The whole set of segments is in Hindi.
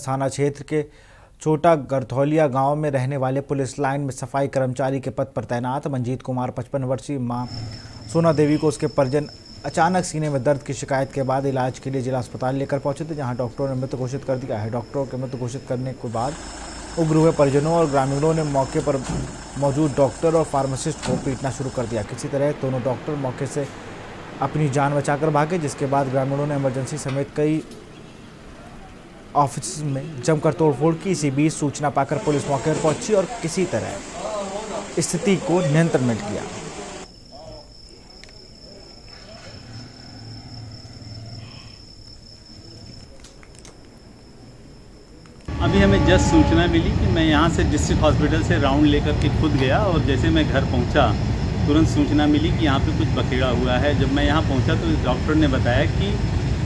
थाना क्षेत्र के छोटा गरथौलिया गाँव में रहने वाले पुलिस लाइन में सफ़ाई कर्मचारी के पद पर तैनात। मंजीत कुमार, पचपन वर्षीय माँ सोना देवी को उसके परिजन अचानक सीने में दर्द की शिकायत के बाद इलाज के लिए जिला अस्पताल लेकर पहुँचे थे, जहाँ डॉक्टरों ने मृत घोषित कर दिया है। डॉक्टरों के मृत घोषित करने के बाद उग्र हुए परिजनों और ग्रामीणों ने मौके पर मौजूद डॉक्टर और फार्मासिस्ट को पीटना शुरू कर दिया। किसी तरह दोनों डॉक्टर मौके से अपनी जान बचाकर भागे, जिसके बाद ग्रामीणों ने इमरजेंसी समेत कई ऑफ़िस में जमकर तोड़फोड़ की। इसी बीच सूचना पाकर पुलिस मौके पर पहुँची और किसी तरह स्थिति को नियंत्रण में किया। अभी हमें जस्ट सूचना मिली कि मैं यहाँ से डिस्ट्रिक्ट हॉस्पिटल से राउंड लेकर के खुद गया और जैसे मैं घर पहुँचा, तुरंत सूचना मिली कि यहाँ पे कुछ बखेड़ा हुआ है। जब मैं यहाँ पहुँचा तो डॉक्टर ने बताया कि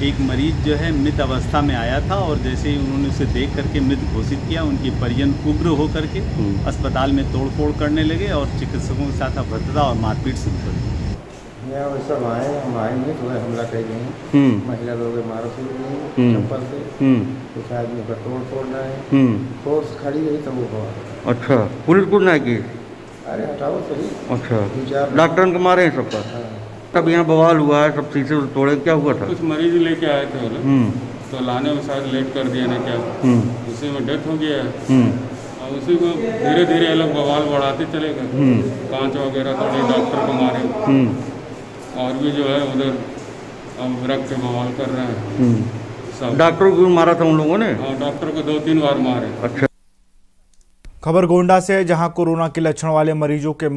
एक मरीज़ जो है मृत अवस्था में आया था और जैसे ही उन्होंने उसे देख करके मृत घोषित किया उनकी परिजन उग्र होकर के अस्पताल में तोड़फोड़ करने लगे और चिकित्सकों के साथ अभद्रता और मारपीट शुरू कर दी। यहाँ वो सब आए हम आएँगे तो हमला कर गए हम्म। महिला लोग मारो शुरू गए हम्म। चप्पल से। हम्म। कुछ आदमी का तोड़ फोड़ रहे हैं हम्म। फोर्स खड़ी रही तो वो अच्छा पुलिस कुछ नहीं की? अरे हटाओ सही। अच्छा। डॉक्टर को मारे हैं सब पर? हाँ। तब यहाँ बवाल हुआ है सब शीशे उसे तोड़े क्या हुआ था? कुछ मरीज़ लेके आए थे हम्म। तो लाने में शायद लेट कर दिया ना क्या? हम्म। उसी में डेथ हो गया। है हम्म। और उसी को धीरे धीरे ये लोग बवाल बढ़ाते चले गए। हम्म। कांच वगैरह तोड़े डॉक्टर को मारे। हम्म। और भी जो है उधर अब रख के बवाल कर रहे हैं। हम्म। डॉक्टर को भी मारा था उन लोगों ने? और डॉक्टर को दो तीन बार मारे। अच्छा। खबर गोंडा से है, जहाँ कोरोना के लक्षण वाले मरीजों के